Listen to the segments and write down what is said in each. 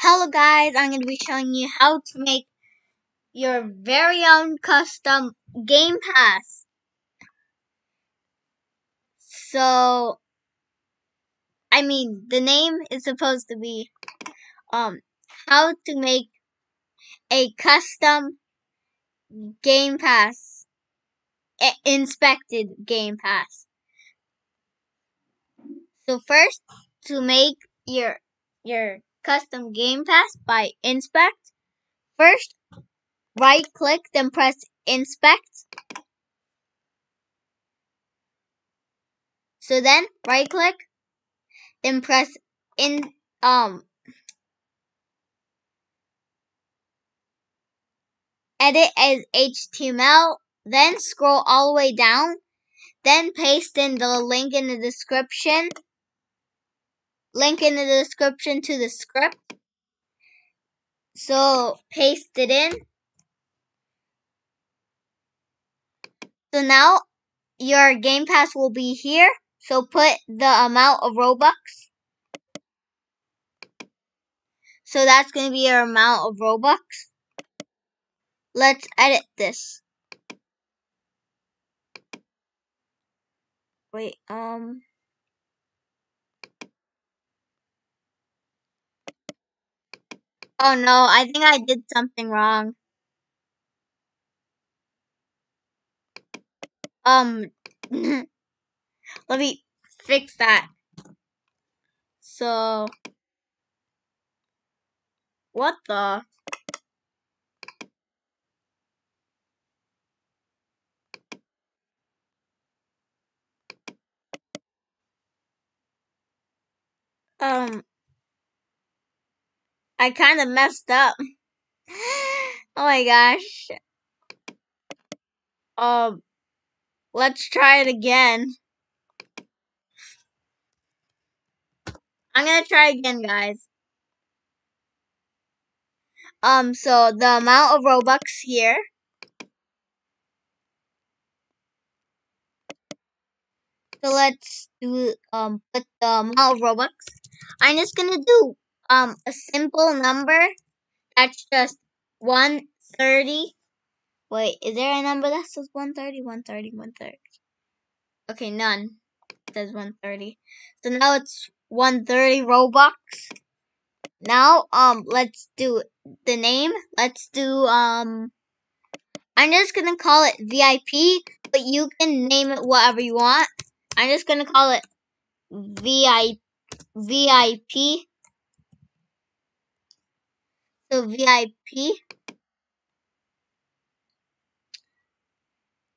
Hello guys, I'm going to be showing you how to make your very own custom Game Pass. So, I mean, the name is supposed to be um how to make a custom Game Pass, inspected Game Pass. So first, to make your your custom Game Pass by inspect. First, right click, then press inspect. So then right click, then press in um edit as HTML, then scroll all the way down, then paste in the link in the description link in the description to the script. So paste it in. So now your Game Pass will be here. So put the amount of Robux. So that's going to be your amount of Robux. Let's edit this. Wait, um... Oh no, I think I did something wrong. Um, let me fix that. So, what the? Um, I kind of messed up. oh my gosh. Um, let's try it again. I'm gonna try again, guys. Um, so the amount of Robux here. So let's do, um, put the amount of Robux. I'm just gonna do um a simple number that's just 130. Wait, is there a number that says 130? 130, 130. Okay, none. It says 130. So now it's 130 Robux. Now, um, let's do the name. Let's do, um, I'm just gonna call it VIP, but you can name it whatever you want. I'm just gonna call it VIP, VIP the VIP.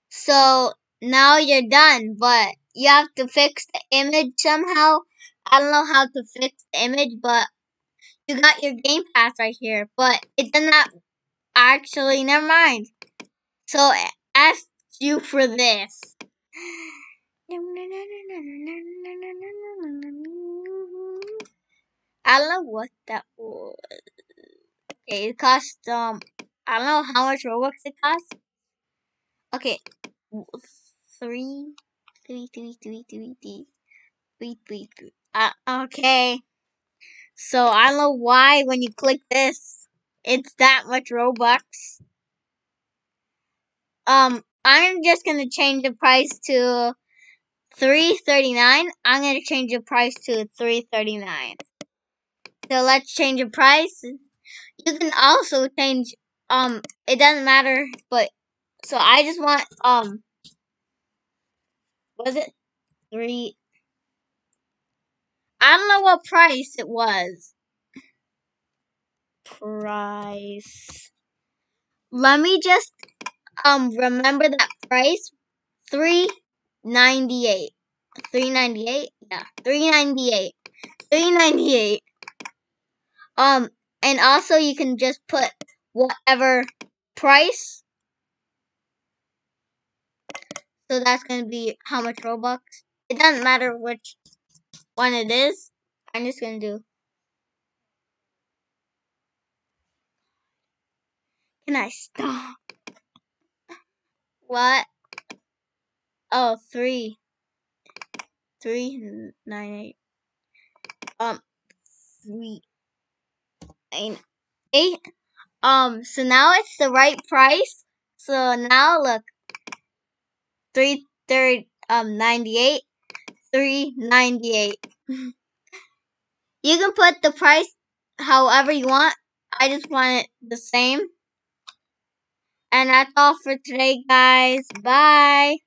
So now you're done, but you have to fix the image somehow. I don't know how to fix the image, but you got your Game Pass right here. But it does not actually, never mind. So I asked you for this. I don't know what that was. It costs um I don't know how much Robux it costs. Okay. Three three three three three three three three three. Uh okay. So I don't know why when you click this it's that much Robux. Um I'm just gonna change the price to three thirty nine. I'm gonna change the price to three thirty nine. So let's change the price. You can also change, um, it doesn't matter, but, so I just want, um, was it three? I don't know what price it was. Price. Let me just, um, remember that price. Three ninety eight. Three ninety eight. Yeah, three ninety eight. Three ninety eight. Um, and also you can just put whatever price. So that's going to be how much Robux. It doesn't matter which one it is. I'm just going to do. Can I stop? What? Oh, three. Three, nine, eight. Um, three. Eight. Um, so now it's the right price. So now look, three third um ninety eight, three ninety eight. you can put the price however you want. I just want it the same. And that's all for today, guys. Bye.